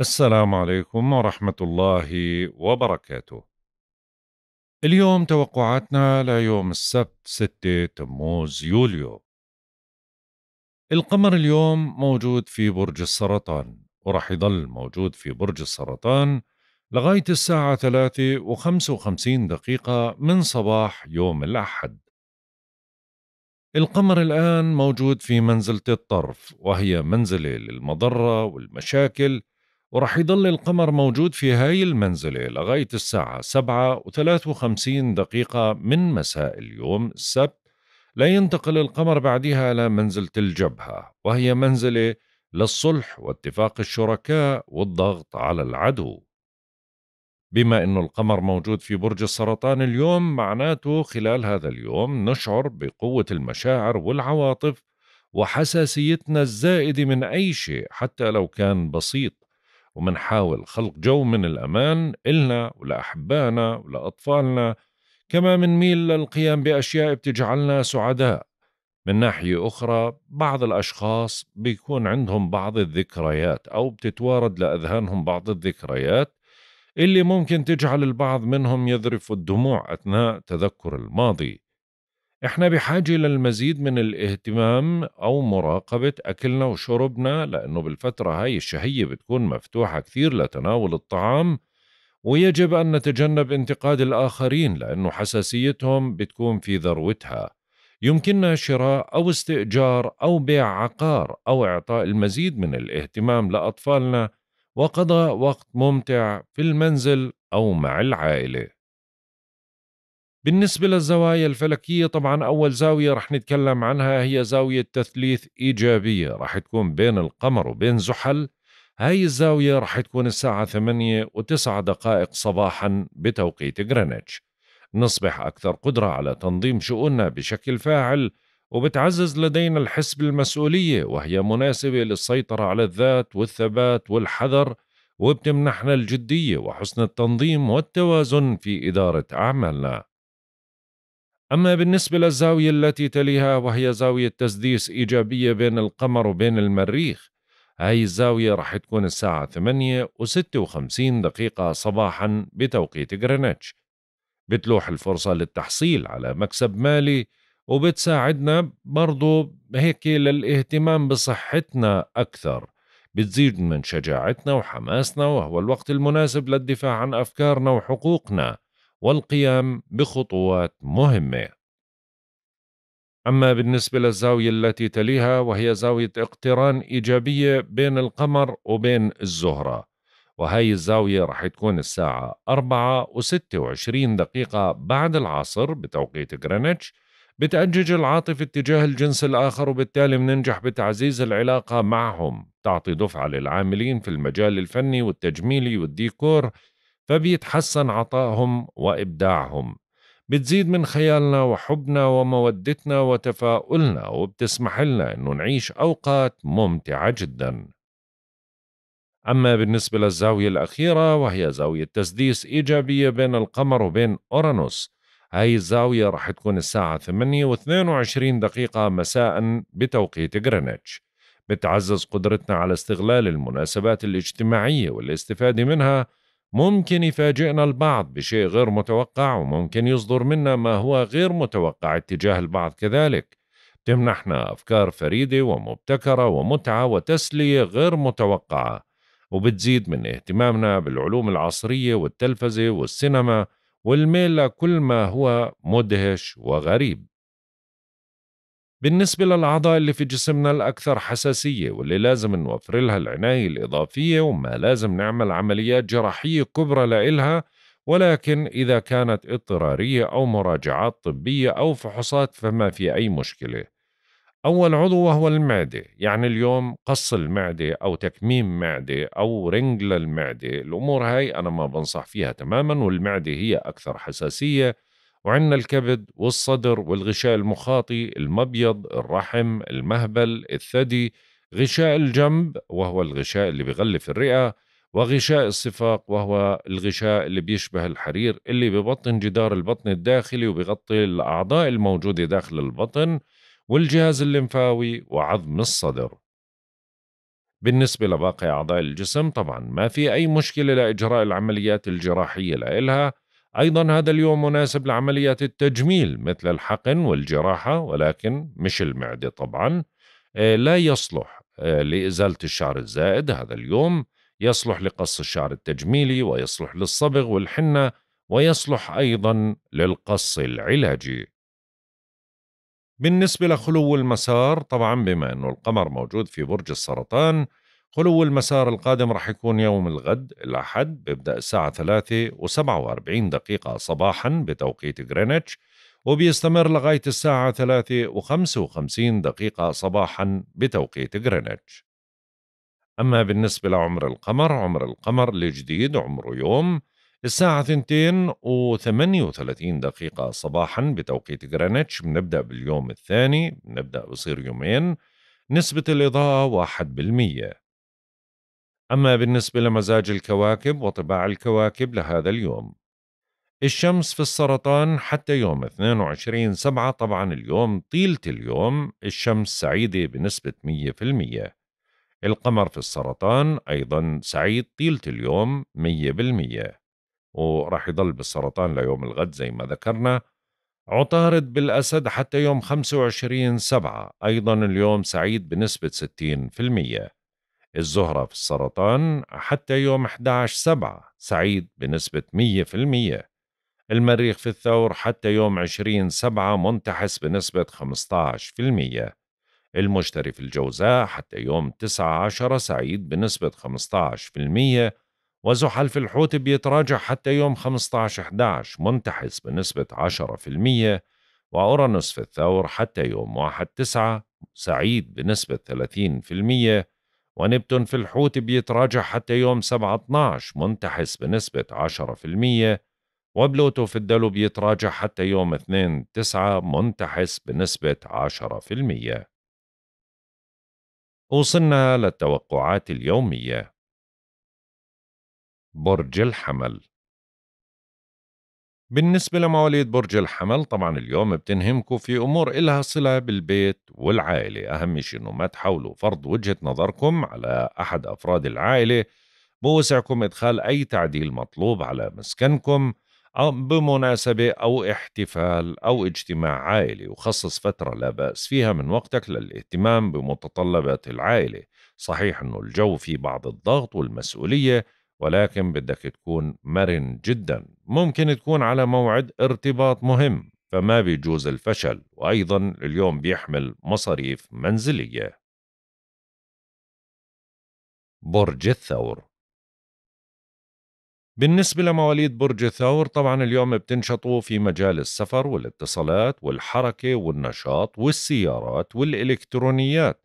السلام عليكم ورحمة الله وبركاته. اليوم توقعاتنا ليوم السبت 6 تموز يوليو. القمر اليوم موجود في برج السرطان ورح يضل موجود في برج السرطان لغاية الساعة 3 و55 دقيقة من صباح يوم الأحد. القمر الآن موجود في منزلة الطرف وهي منزلة للمضرة والمشاكل ورح يضل القمر موجود في هاي المنزلة لغاية الساعة سبعة وثلاث وخمسين دقيقة من مساء اليوم السبت. لا ينتقل القمر بعدها إلى منزلة الجبهة وهي منزلة للصلح واتفاق الشركاء والضغط على العدو. بما أن القمر موجود في برج السرطان اليوم معناته خلال هذا اليوم نشعر بقوة المشاعر والعواطف وحساسيتنا الزائدة من أي شيء حتى لو كان بسيط. ومنحاول خلق جو من الأمان إلنا ولأحبائنا ولأطفالنا كما منميل للقيام بأشياء بتجعلنا سعداء. من ناحية أخرى بعض الأشخاص بيكون عندهم بعض الذكريات أو بتتوارد لأذهانهم بعض الذكريات اللي ممكن تجعل البعض منهم يذرف الدموع أثناء تذكر الماضي. إحنا بحاجة للمزيد من الاهتمام أو مراقبة أكلنا وشربنا لأنه بالفترة هاي الشهية بتكون مفتوحة كثير لتناول الطعام ويجب أن نتجنب انتقاد الآخرين لأنه حساسيتهم بتكون في ذروتها. يمكننا شراء أو استئجار أو بيع عقار أو إعطاء المزيد من الاهتمام لأطفالنا وقضاء وقت ممتع في المنزل أو مع العائلة. بالنسبة للزوايا الفلكية طبعا أول زاوية رح نتكلم عنها هي زاوية تثليث إيجابية. رح تكون بين القمر وبين زحل. هاي الزاوية رح تكون الساعة 8 و9 دقائق صباحا بتوقيت غرينتش. نصبح أكثر قدرة على تنظيم شؤوننا بشكل فاعل وبتعزز لدينا الحس بالمسؤولية وهي مناسبة للسيطرة على الذات والثبات والحذر وبتمنحنا الجدية وحسن التنظيم والتوازن في إدارة أعمالنا. أما بالنسبة للزاوية التي تليها وهي زاوية تسديس إيجابية بين القمر وبين المريخ هاي الزاوية رح تكون الساعة 8 و56 دقيقة صباحا بتوقيت غرينتش. بتلوح الفرصة للتحصيل على مكسب مالي وبتساعدنا برضو هيك للاهتمام بصحتنا أكثر. بتزيد من شجاعتنا وحماسنا وهو الوقت المناسب للدفاع عن أفكارنا وحقوقنا. والقيام بخطوات مهمة. أما بالنسبة للزاوية التي تليها وهي زاوية اقتران إيجابية بين القمر وبين الزهرة. وهي الزاوية رح تكون الساعة 4 و26 دقيقة بعد العصر بتوقيت غرينتش بتأجج العاطفة اتجاه الجنس الآخر وبالتالي بننجح بتعزيز العلاقة معهم تعطي دفعة للعاملين في المجال الفني والتجميلي والديكور فبيتحسن عطائهم وإبداعهم. بتزيد من خيالنا وحبنا ومودتنا وتفاؤلنا وبتسمح لنا أنه نعيش أوقات ممتعة جدا. أما بالنسبة للزاوية الأخيرة وهي زاوية تسديس إيجابية بين القمر وبين أورانوس هاي الزاوية رح تكون الساعة 8 و22 دقيقة مساء بتوقيت غرينتش. بتعزز قدرتنا على استغلال المناسبات الاجتماعية والاستفادة منها ممكن يفاجئنا البعض بشيء غير متوقع وممكن يصدر منا ما هو غير متوقع اتجاه البعض كذلك. تمنحنا أفكار فريدة ومبتكرة ومتعة وتسلية غير متوقعة وبتزيد من اهتمامنا بالعلوم العصرية والتلفزة والسينما والميل لكل ما هو مدهش وغريب. بالنسبة للأعضاء اللي في جسمنا الأكثر حساسية واللي لازم نوفر لها العناية الإضافية وما لازم نعمل عمليات جراحية كبرى لإلها ولكن إذا كانت اضطرارية أو مراجعات طبية أو فحوصات فما في أي مشكلة. أول عضو وهو المعدة يعني اليوم قص المعدة أو تكميم معدة أو رنج للمعدة الأمور هاي أنا ما بنصح فيها تماما والمعدة هي أكثر حساسية وعندنا الكبد والصدر والغشاء المخاطي المبيض الرحم المهبل الثدي غشاء الجنب وهو الغشاء اللي بغلف الرئة وغشاء الصفاق وهو الغشاء اللي بيشبه الحرير اللي ببطن جدار البطن الداخلي وبغطي الأعضاء الموجودة داخل البطن والجهاز الليمفاوي وعظم الصدر. بالنسبة لباقي أعضاء الجسم طبعا ما في أي مشكلة لإجراء العمليات الجراحية لإلها. أيضا هذا اليوم مناسب لعمليات التجميل مثل الحقن والجراحة ولكن مش المعدة طبعا. آه، لا يصلح آه، لإزالة الشعر الزائد هذا اليوم. يصلح لقص الشعر التجميلي ويصلح للصبغ والحنة ويصلح أيضا للقص العلاجي. بالنسبة لخلو المسار طبعا بما أنه القمر موجود في برج السرطان خلو المسار القادم رح يكون يوم الغد الأحد بيبدأ الساعة 3 و47 دقيقة صباحا بتوقيت غرينتش وبيستمر لغاية الساعة 3 و55 دقيقة صباحا بتوقيت غرينتش. أما بالنسبة لعمر القمر عمر القمر الجديد عمره يوم الساعة 2 و 38 دقيقة صباحا بتوقيت غرينتش. بنبدأ باليوم الثاني بنبدأ بصير يومين نسبة الإضاءة 1% أما بالنسبة لمزاج الكواكب وطباع الكواكب لهذا اليوم. الشمس في السرطان حتى يوم 22 سبعة طبعا اليوم طيلة اليوم الشمس سعيدة بنسبة 100% القمر في السرطان أيضا سعيد طيلة اليوم 100% وراح يضل بالسرطان ليوم الغد زي ما ذكرنا. عطارد بالأسد حتى يوم 25 سبعة أيضا اليوم سعيد بنسبة 60% الزهرة في السرطان حتى يوم 11 سبعة سعيد بنسبة 100% المريخ في الثور حتى يوم 20 سبعة منتحس بنسبة 15% المشتري في الجوزاء حتى يوم 9 عشرة سعيد بنسبة 15% وزحل في الحوت بيتراجع حتى يوم 15 11 منتحس بنسبة 10% وأورانوس في الثور حتى يوم 1 9 سعيد بنسبة 30% ونبتون في الحوت بيتراجع حتى يوم 7 12 منتحس بنسبة 10% وبلوتو في الدلو بيتراجع حتى يوم 2 9 منتحس بنسبة 10% وصلنا للتوقعات اليومية. برج الحمل. بالنسبة لمواليد برج الحمل طبعا اليوم بتنهمكم في أمور إلها صلة بالبيت والعائلة. أهم شيء أنه ما تحاولوا فرض وجهة نظركم على أحد أفراد العائلة بوسعكم إدخال أي تعديل مطلوب على مسكنكم أو بمناسبة أو احتفال أو اجتماع عائلي وخصص فترة لا بأس فيها من وقتك للاهتمام بمتطلبات العائلة. صحيح أنه الجو فيه بعض الضغط والمسؤولية ولكن بدك تكون مرن جدا. ممكن تكون على موعد ارتباط مهم فما بيجوز الفشل وأيضا اليوم بيحمل مصاريف منزلية. برج الثور. بالنسبة لمواليد برج الثور طبعا اليوم بتنشطوا في مجال السفر والاتصالات والحركة والنشاط والسيارات والإلكترونيات.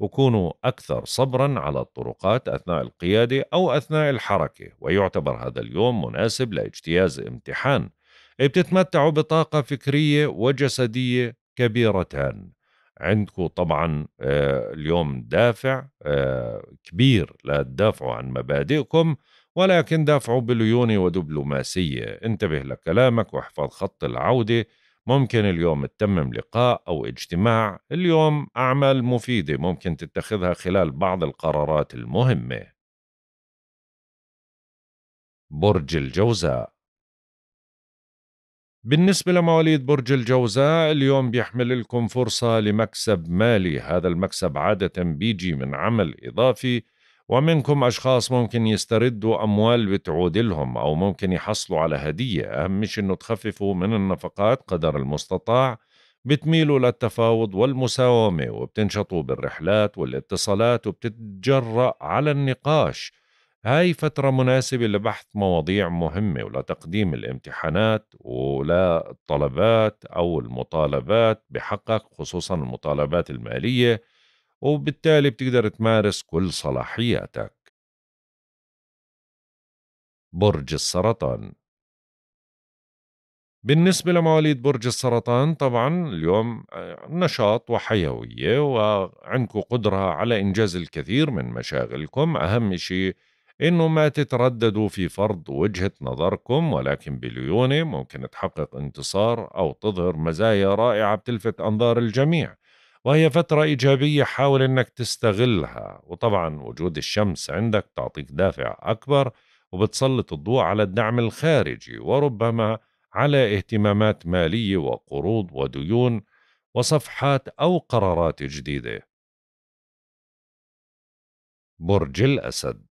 وكونوا أكثر صبرا على الطرقات أثناء القيادة أو أثناء الحركة ويعتبر هذا اليوم مناسب لاجتياز امتحان. بتتمتعوا بطاقة فكرية وجسدية كبيرتان. عندكم طبعا آه، اليوم دافع آه، كبير لتدافعوا عن مبادئكم ولكن دافعوا بليونة ودبلوماسية. انتبه لكلامك واحفظ خط العودة ممكن اليوم تتمم لقاء أو اجتماع اليوم أعمال مفيدة ممكن تتخذها خلال بعض القرارات المهمة. برج الجوزاء. بالنسبة لمواليد برج الجوزاء اليوم بيحمل لكم فرصة لمكسب مالي. هذا المكسب عادة بيجي من عمل إضافي ومنكم أشخاص ممكن يستردوا أموال بتعود لهم أو ممكن يحصلوا على هدية. أهم شيء أنه تخففوا من النفقات قدر المستطاع بتميلوا للتفاوض والمساومة وبتنشطوا بالرحلات والاتصالات وبتتجرأ على النقاش. هاي فترة مناسبة لبحث مواضيع مهمة ولتقديم الامتحانات ولا الطلبات أو المطالبات بحقك خصوصا المطالبات المالية وبالتالي بتقدر تمارس كل صلاحياتك. برج السرطان. بالنسبة لمواليد برج السرطان طبعا اليوم آه، نشاط وحيوية وعندكم قدرة على إنجاز الكثير من مشاغلكم. أهم شيء إنه ما تترددوا في فرض وجهة نظركم ولكن بليونة ممكن تحقق انتصار أو تظهر مزايا رائعة بتلفت أنظار الجميع. وهي فترة إيجابية حاول إنك تستغلها وطبعا وجود الشمس عندك تعطيك دافع أكبر وبتسلط الضوء على الدعم الخارجي وربما على اهتمامات مالية وقروض وديون وصفحات أو قرارات جديدة. برج الأسد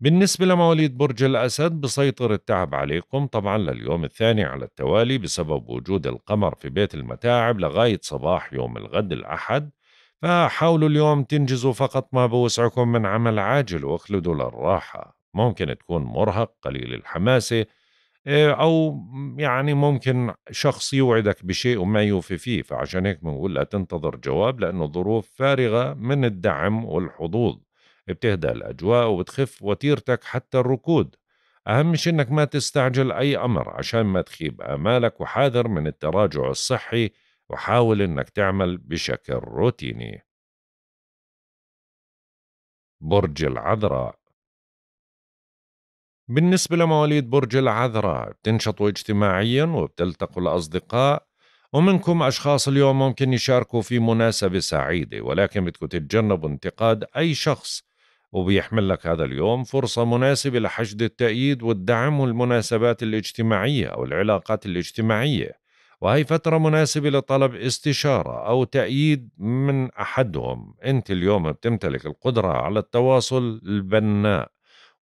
بالنسبة لمواليد برج الأسد بسيطر التعب عليكم. طبعا لليوم الثاني على التوالي بسبب وجود القمر في بيت المتاعب لغاية صباح يوم الغد الأحد. فحاولوا اليوم تنجزوا فقط ما بوسعكم من عمل عاجل واخلدوا للراحة. ممكن تكون مرهق قليل الحماسة إيه، أو يعني ممكن شخص يوعدك بشيء وما يوفي فيه. فعشان هيك بنقول لا تنتظر جواب لأنه ظروف فارغة من الدعم والحظوظ. بتهدأ الأجواء وبتخف وتيرتك حتى الركود. أهم شيء إنك ما تستعجل أي أمر عشان ما تخيب آمالك وحاذر من التراجع الصحي وحاول إنك تعمل بشكل روتيني. برج العذراء. بالنسبة لمواليد برج العذراء بتنشطوا اجتماعيا وبتلتقوا الأصدقاء ومنكم أشخاص اليوم ممكن يشاركوا في مناسبة سعيدة ولكن بدكم تتجنبوا انتقاد أي شخص وبيحمل لك هذا اليوم فرصة مناسبة لحشد التأييد والدعم والمناسبات الاجتماعية أو العلاقات الاجتماعية. وهي فترة مناسبة لطلب استشارة أو تأييد من أحدهم. أنت اليوم بتمتلك القدرة على التواصل البناء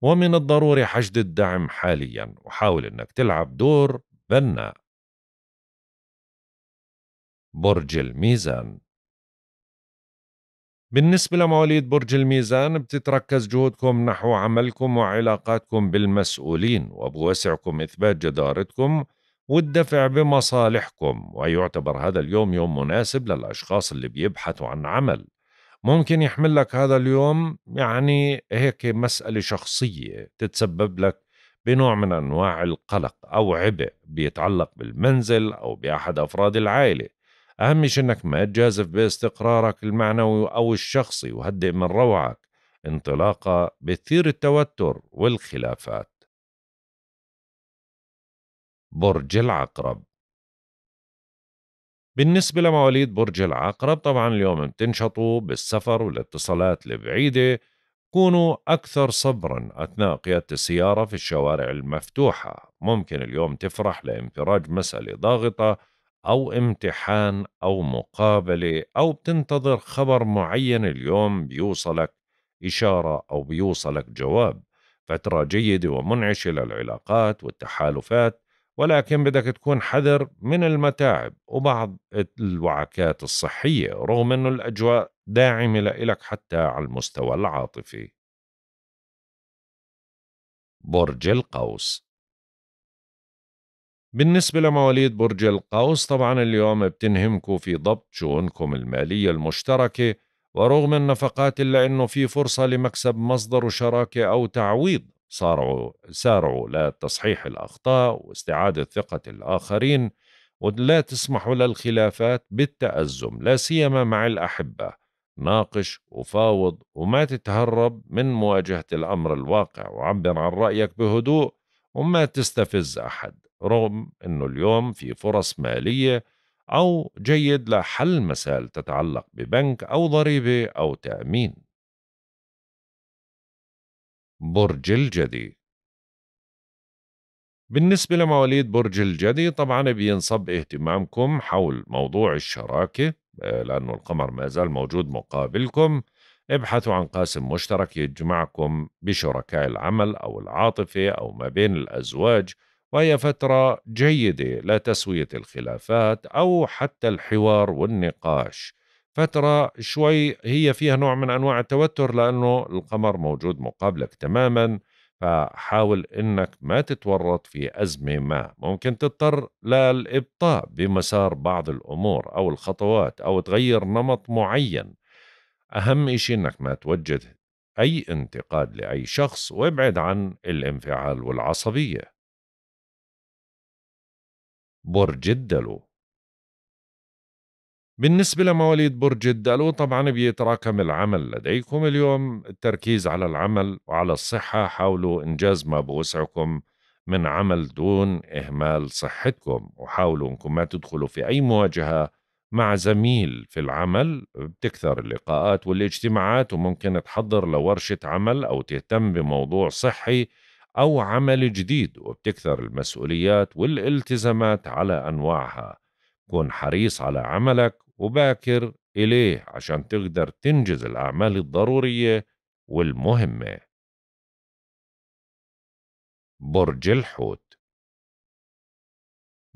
ومن الضروري حشد الدعم حاليا. وحاول أنك تلعب دور بناء. برج الميزان. بالنسبة لمواليد برج الميزان بتتركز جهودكم نحو عملكم وعلاقاتكم بالمسؤولين وبوسعكم إثبات جدارتكم والدفع بمصالحكم ويعتبر هذا اليوم يوم مناسب للأشخاص اللي بيبحثوا عن عمل. ممكن يحمل لك هذا اليوم يعني هيك مسألة شخصية تتسبب لك بنوع من أنواع القلق أو عبء بيتعلق بالمنزل أو بأحد أفراد العائلة. أهم شيء إنك ما تجازف باستقرارك المعنوي أو الشخصي وهدئ من روعك. انطلاقة بتثير التوتر والخلافات. برج العقرب. بالنسبة لمواليد برج العقرب طبعا اليوم بتنشطوا بالسفر والاتصالات البعيدة. كونوا أكثر صبرا أثناء قيادة السيارة في الشوارع المفتوحة. ممكن اليوم تفرح لإنفراج مسألة ضاغطة أو امتحان أو مقابلة أو بتنتظر خبر معين اليوم بيوصلك إشارة أو بيوصلك جواب. فترة جيدة ومنعشة للعلاقات والتحالفات ولكن بدك تكون حذر من المتاعب وبعض الوعكات الصحية رغم أنه الأجواء داعمة لإلك حتى على المستوى العاطفي. برج القوس بالنسبة لمواليد برج القوس طبعا اليوم بتنهمكم في ضبط شؤونكم المالية المشتركة ورغم النفقات إلا أنه في فرصة لمكسب مصدر شراكة أو تعويض صاروا سارعوا لتصحيح الأخطاء واستعادة ثقة الآخرين ولا تسمحوا للخلافات بالتأزم لا سيما مع الأحبة. ناقش وفاوض وما تتهرب من مواجهة الأمر الواقع وعبر عن رأيك بهدوء وما تستفز أحد. رغم أنه اليوم في فرص مالية أو جيد لحل مسائل تتعلق ببنك أو ضريبة أو تأمين. برج الجدي. بالنسبة لمواليد برج الجدي طبعا بينصب اهتمامكم حول موضوع الشراكة آه، لأنه القمر ما زال موجود مقابلكم. ابحثوا عن قاسم مشترك يجمعكم بشركاء العمل أو العاطفة أو ما بين الأزواج. وهي فترة جيدة لتسوية الخلافات أو حتى الحوار والنقاش. فترة شوي هي فيها نوع من أنواع التوتر لأنه القمر موجود مقابلك تماما فحاول إنك ما تتورط في أزمة ما. ممكن تضطر للإبطاء بمسار بعض الأمور أو الخطوات أو تغير نمط معين. أهم إشي إنك ما توجه أي انتقاد لأي شخص وابعد عن الانفعال والعصبية. برج الدلو بالنسبة لمواليد برج الدلو طبعا بيتراكم العمل لديكم اليوم. التركيز على العمل وعلى الصحة حاولوا إنجاز ما بوسعكم من عمل دون إهمال صحتكم وحاولوا أنكم ما تدخلوا في أي مواجهة مع زميل في العمل. بتكثر اللقاءات والاجتماعات وممكن تحضر لورشة عمل أو تهتم بموضوع صحي أو عمل جديد وبتكثر المسؤوليات والالتزامات على أنواعها. كن حريص على عملك وباكر إليه عشان تقدر تنجز الأعمال الضرورية والمهمة. برج الحوت.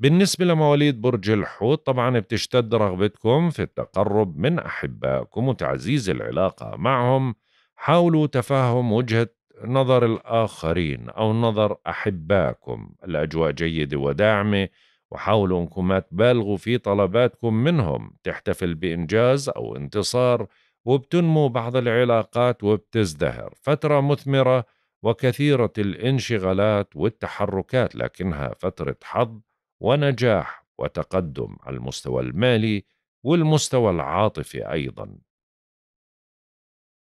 بالنسبة لمواليد برج الحوت طبعا بتشتد رغبتكم في التقرب من أحبائكم وتعزيز العلاقة معهم. حاولوا تفهم وجهة نظر الآخرين أو نظر أحبائكم الأجواء جيدة وداعمة وحاولوا أنكم ما تبالغوا في طلباتكم منهم. تحتفل بإنجاز أو انتصار وبتنمو بعض العلاقات وبتزدهر. فترة مثمرة وكثيرة الانشغالات والتحركات لكنها فترة حظ ونجاح وتقدم على المستوى المالي والمستوى العاطفي أيضا.